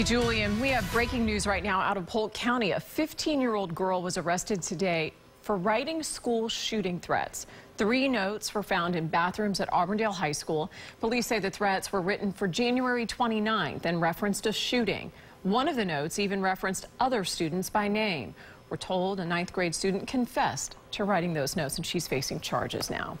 you, Julian. We have breaking news right now out of Polk County. A 15-year-old girl was arrested today for writing school shooting threats. Three notes were found in bathrooms at Auburndale High School. Police say the threats were written for January 29th and referenced a shooting. One of the notes even referenced other students by name. We're told a ninth grade student confessed to writing those notes, and she's facing charges now.